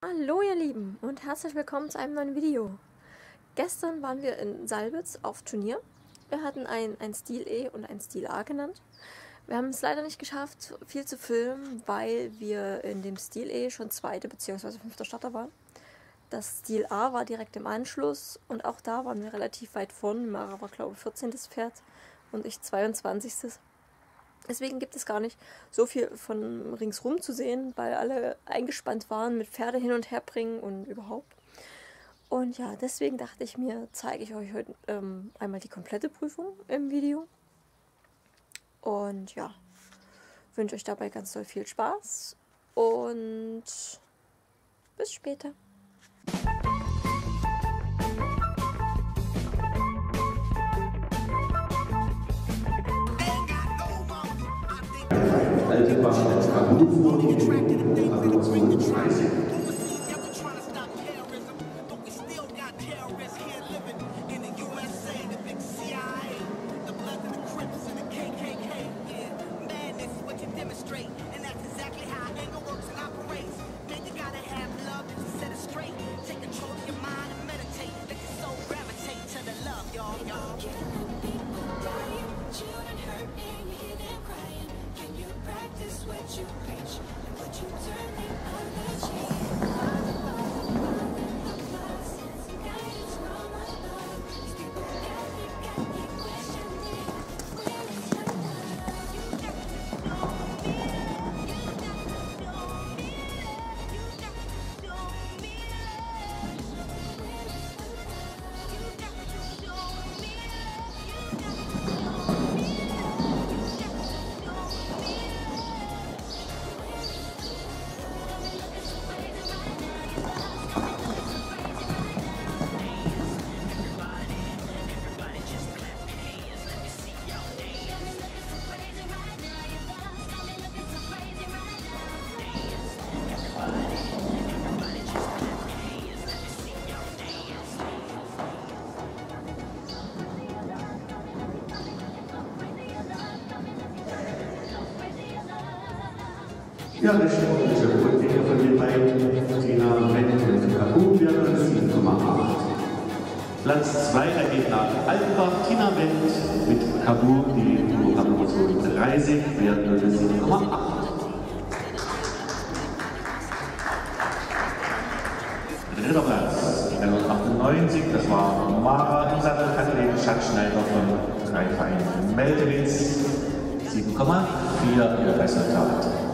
Hallo ihr Lieben und herzlich willkommen zu einem neuen Video. Gestern waren wir in Salbitz auf Turnier. Wir hatten ein, ein Stil E und ein Stil A genannt. Wir haben es leider nicht geschafft, viel zu filmen, weil wir in dem Stil E schon zweite bzw. fünfter Starter waren. Das Stil A war direkt im Anschluss und auch da waren wir relativ weit vorn. Mara war glaube ich 14. Pferd und ich 22. Deswegen gibt es gar nicht so viel von ringsrum zu sehen, weil alle eingespannt waren mit Pferde hin und her bringen und überhaupt. Und ja, deswegen dachte ich mir, zeige ich euch heute ähm, einmal die komplette Prüfung im Video. Und ja, wünsche euch dabei ganz doll viel Spaß und bis später. about that. I do want to attracted to things that bring the traffic. Ja, der sportliche Rückgänger von den beiden, Tina Wendt und Kabul, wäre 7,8. Platz 2 ergeht nach Altenbach, Tina Wendt mit Kabul, die Kabul 30, wäre 7,8. Dritter Platz, 98, das war Mara im Sattel, Kathleen Schatzschneider von Rheinverein Meldewitz, 7,4 Resultat.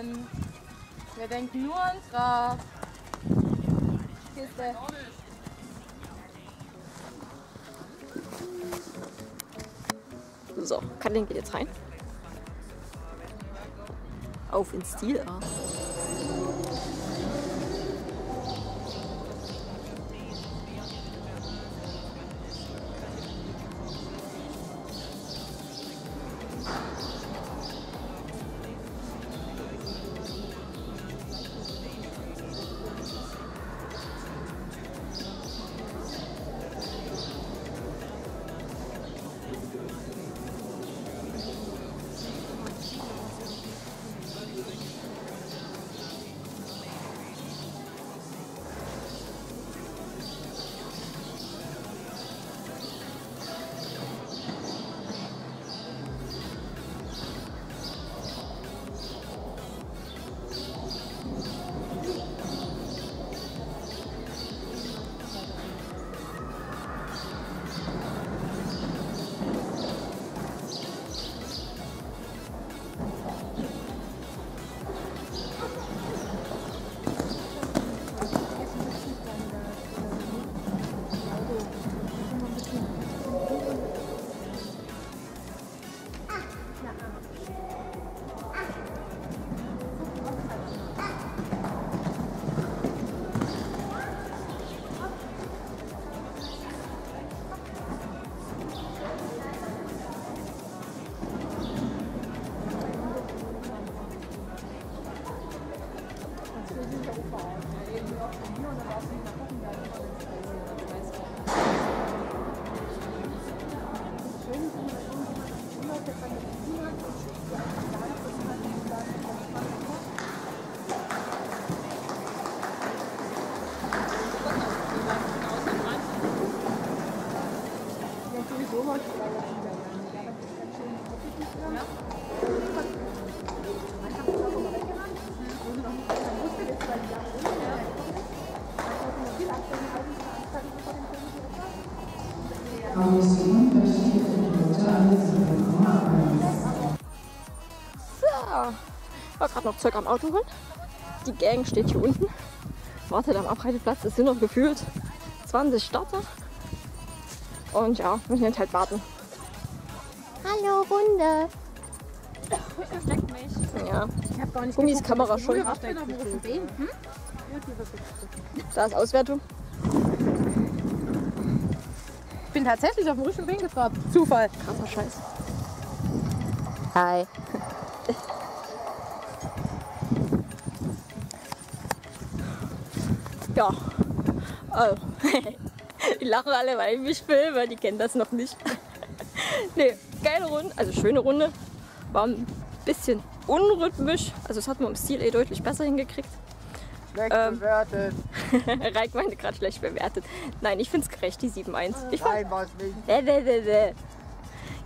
Entspannt. Wir denken nur an Traf. Kiste. So, Katrin geht jetzt rein. Auf ins Stil 就是交保，然后呢，然后呢，然后呢，然后呢。So, war gerade noch Zeug am Auto holen. Die Gang steht hier unten, wartet am Abreiteplatz. Es sind noch gefühlt 20 Starter. Und ja, müssen jetzt halt warten. Hallo Runde. Versteckt mich. Ja, Ich hab gar nicht Gummis Kamera schon. Ich. Hm? Da ist Auswertung. Ich bin tatsächlich auf dem richtigen Bein getrabt. Zufall. Krasser Scheiß. Hi. Ja. Oh. Die lachen alle, weil ich mich filme, die kennen das noch nicht. nee, geile Runde, also schöne Runde. War ein bisschen unrhythmisch. Also das hat man im Stil eh deutlich besser hingekriegt. Schlecht Ähm. bewertet. Reik meinte gerade schlecht bewertet. Nein, ich finde es gerecht, die 7-1. Ich fand, Nein, war es nicht. Bäh, bäh, bäh, bäh.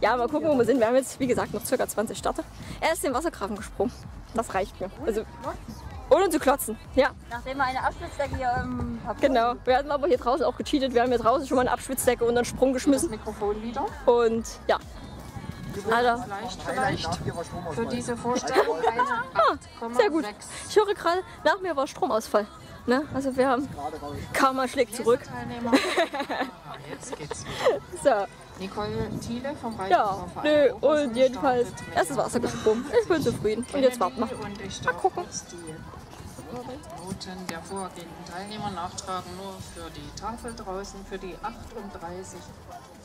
Ja, mal gucken, wo wir sind. Wir haben jetzt, wie gesagt, noch ca. 20 Starter. Er ist den Wassergraben gesprungen. Das reicht mir. Also, ohne zu klotzen. Ja, Nachdem wir eine Abschnittsdecke hier Papier genau. Wir hatten aber hier draußen auch gecheatet. Wir haben hier draußen schon mal eine Abschwitzdecke und einen Sprung Das geschmissen. Mikrofon wieder. Und ja, Alter, Vielleicht, vielleicht. Für diese Vorstellung eine Ah, sehr gut. 8,6. Ich höre gerade, nach mir war Stromausfall. Ne? Also wir haben. Karma schlägt zurück. Ah, Jetzt geht's wieder. So, Nicole Thiele vom ja, Reitverein nö, und jedenfalls erstes Wasser gesprungen. Ich bin zufrieden. Und jetzt warten wir. Mal gucken. Noten der vorgehenden Teilnehmer nachtragen, nur für die Tafel draußen, für die 38,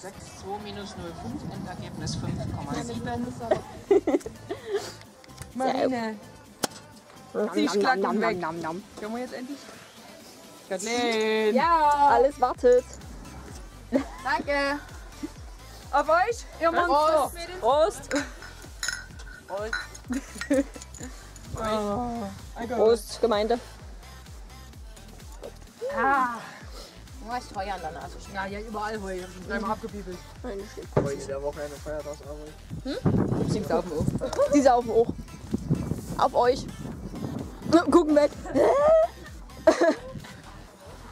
6, 2 minus 0,5, Endergebnis 5,7. Marine. Sie schlagen nam, weg. nam, nam. Können wir jetzt endlich? Kathleen! Ja, alles wartet. Danke! Auf euch, ihr Monster! Prost. Prost, Gemeinde. Du hast Heu an der Nase. Ja, ja, überall Heu. Einmal abgebiebelt. Heute ist der Wochenende Feiertagsarbeit. Sie saufen auf. Die saufen auch. Auf euch. Gucken weg.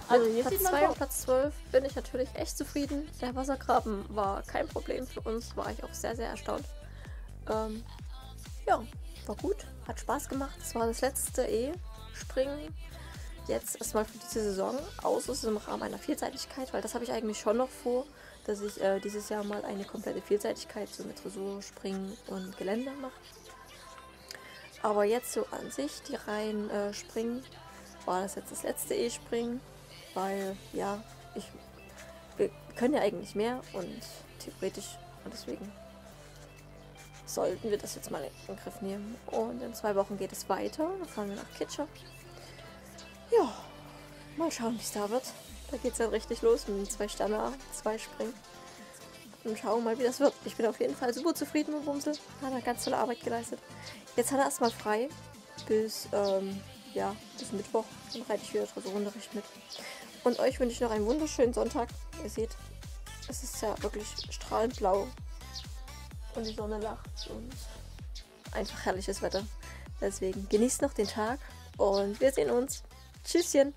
Also hier Platz 2 und Platz 12 bin ich natürlich echt zufrieden. Der Wassergraben war kein Problem für uns, war ich auch sehr, sehr erstaunt. Ähm, ja, war gut, hat Spaß gemacht. Es war das letzte E-Springen jetzt erstmal für diese Saison, es ist im Rahmen einer Vielseitigkeit, weil das habe ich eigentlich schon noch vor, dass ich äh, dieses Jahr mal eine komplette Vielseitigkeit so mit Dressur, Springen und Geländer mache. Aber jetzt so an sich, die rein äh, Springen, war das jetzt das letzte E-Springen, weil ja, ich, wir können ja eigentlich mehr und theoretisch und deswegen sollten wir das jetzt mal in Griff nehmen. Und in zwei Wochen geht es weiter, dann fahren wir nach Kitscher. Ja, mal schauen, wie es da wird. Da geht es dann richtig los mit zwei Sterne, zwei Springen. Und schauen mal, wie das wird. Ich bin auf jeden Fall super zufrieden mit Bumsel. Hat er ganz tolle Arbeit geleistet. Jetzt hat er erstmal frei bis, ähm, ja, bis Mittwoch. Dann reite ich wieder Dressurunterricht mit. Und euch wünsche ich noch einen wunderschönen Sonntag. Ihr seht, es ist ja wirklich strahlend blau. Und die Sonne lacht. Und einfach herrliches Wetter. Deswegen genießt noch den Tag. Und wir sehen uns. Tschüsschen.